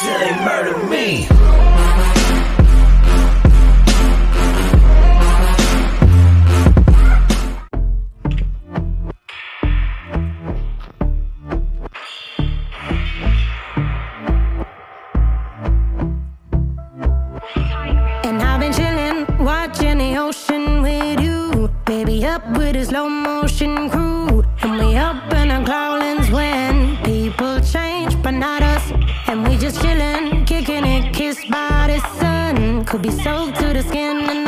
till they me. And I've been chilling, watching the ocean with you. Baby, up with a slow motion crew. And we up in a clouds Could be soaked to the skin